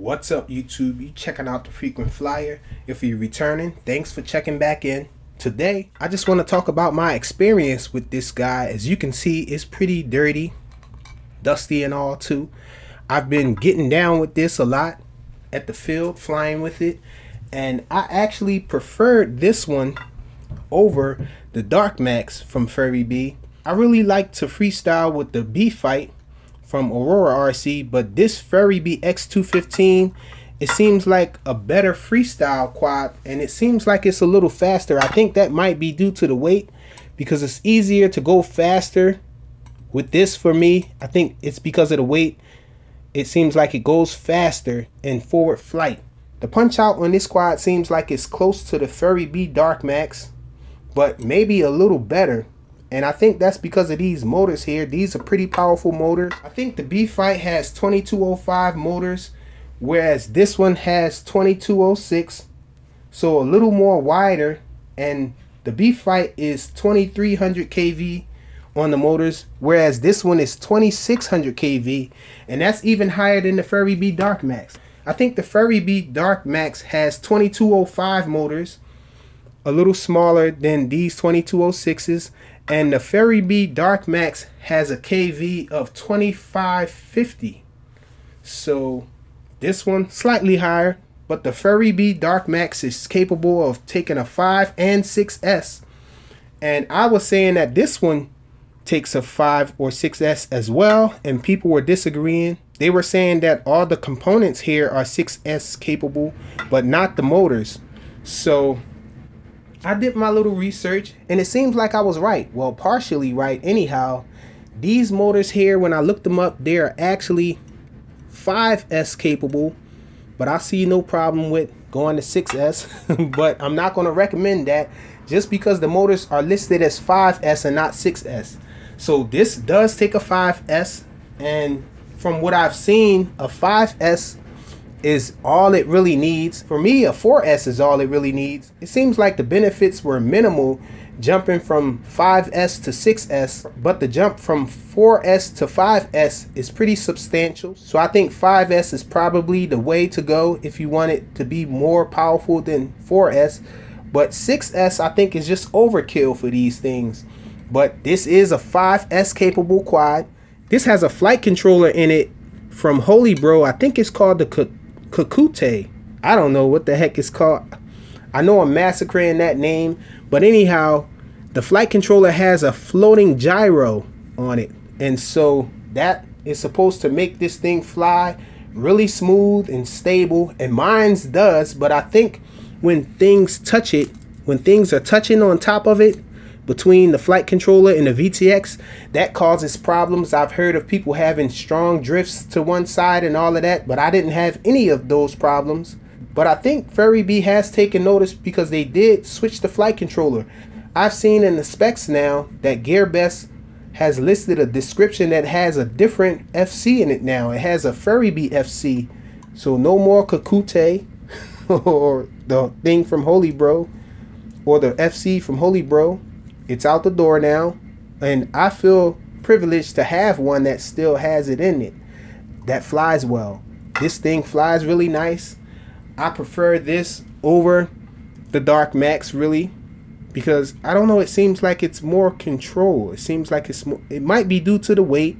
What's up, YouTube? You checking out the Frequent Flyer. If you're returning, thanks for checking back in. Today, I just want to talk about my experience with this guy. As you can see, it's pretty dirty, dusty and all too. I've been getting down with this a lot at the field, flying with it. And I actually preferred this one over the Dark Max from Furibee. I really like to freestyle with the BFight from Aurora RC, but this Furibee X215, it seems like a better freestyle quad, and it seems like it's a little faster. I think that might be due to the weight, because it's easier to go faster with this for me. I think it's because of the weight. It seems like it goes faster in forward flight. The punch out on this quad seems like it's close to the Furibee Dark Max, but maybe a little better. And I think that's because of these motors here. These are pretty powerful motors. I think the BFight has 2205 motors, whereas this one has 2206. So a little more wider. And the BFight is 2300 kV on the motors, whereas this one is 2600 kV. And that's even higher than the Furibee Dark Max. I think the Furibee Dark Max has 2205 motors, a little smaller than these 2206s and the Furibee Dark Max has a KV of 2550. So this one slightly higher, but the Furibee Dark Max is capable of taking a 5 and 6S. And I was saying that this one takes a 5 or 6S as well, and people were disagreeing. They were saying that all the components here are 6S capable, but not the motors. So I did my little research and it seems like I was right. Well, partially right anyhow. These motors here, when I looked them up, they are actually 5S capable, but I see no problem with going to 6S, but I'm not going to recommend that just because the motors are listed as 5S and not 6S. So this does take a 5S and from what I've seen, a 5S is all it really needs. For me, a 4S is all it really needs. It seems like the benefits were minimal jumping from 5S to 6S, but the jump from 4S to 5S is pretty substantial. So I think 5S is probably the way to go if you want it to be more powerful than 4S. But 6S I think is just overkill for these things. But this is a 5S capable quad. This has a flight controller in it from Holybro. I think it's called the Kakute. I don't know what the heck it's called. I know I'm massacring that name, but anyhow, the flight controller has a floating gyro on it. And so that is supposed to make this thing fly really smooth and stable. And mine's does, but I think when things touch it, when things are touching on top of it, between the flight controller and the VTX, that causes problems. I've heard of people having strong drifts to one side and all of that, but I didn't have any of those problems. But I think Furibee has taken notice because they did switch the flight controller. I've seen in the specs now that GearBest has listed a description that has a different FC in it now. It has a Furibee FC. So no more Kakute or the thing from Holybro or the FC from Holybro. It's out the door now, and I feel privileged to have one that still has it in it that flies well. This thing flies really nice. I prefer this over the Dark Max really because I don't know it seems like it's more control. It seems like it's more, it might be due to the weight,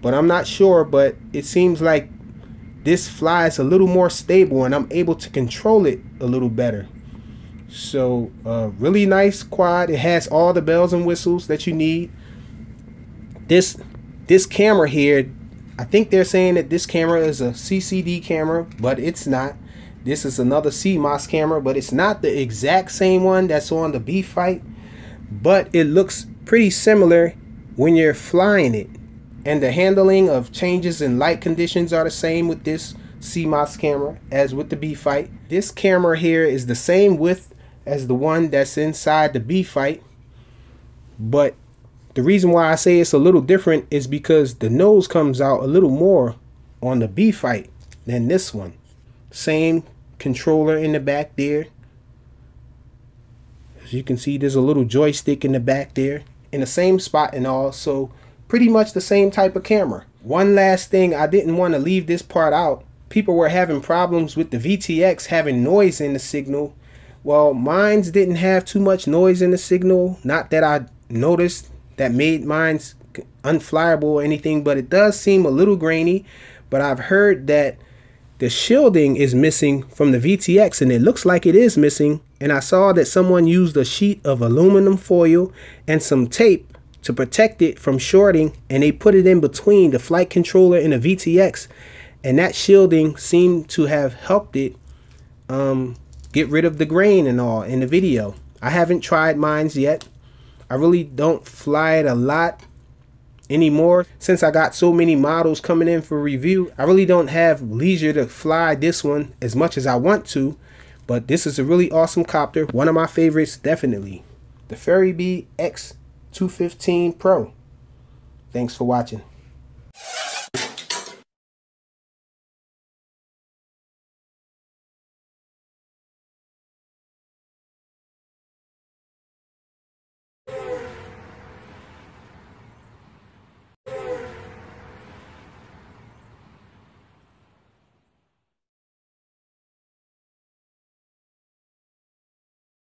but I'm not sure, but it seems like this flies a little more stable and I'm able to control it a little better. So uh, really nice quad. It has all the bells and whistles that you need. This this camera here, I think they're saying that this camera is a CCD camera, but it's not. This is another CMOS camera, but it's not the exact same one that's on the BFight, but it looks pretty similar when you're flying it. And the handling of changes in light conditions are the same with this CMOS camera as with the BFight. This camera here is the same width as the one that's inside the BFight. But the reason why I say it's a little different is because the nose comes out a little more on the BFight than this one. Same controller in the back there. As you can see, there's a little joystick in the back there in the same spot and all. So pretty much the same type of camera. One last thing, I didn't want to leave this part out people were having problems with the VTX having noise in the signal. Well, mine's didn't have too much noise in the signal. Not that I noticed that made mine's unflyable or anything, but it does seem a little grainy. But I've heard that the shielding is missing from the VTX and it looks like it is missing. And I saw that someone used a sheet of aluminum foil and some tape to protect it from shorting and they put it in between the flight controller and the VTX and that shielding seemed to have helped it um, get rid of the grain and all in the video. I haven't tried mines yet. I really don't fly it a lot anymore since I got so many models coming in for review. I really don't have leisure to fly this one as much as I want to, but this is a really awesome copter. One of my favorites, definitely. The Furibee X215 Pro. Thanks for watching.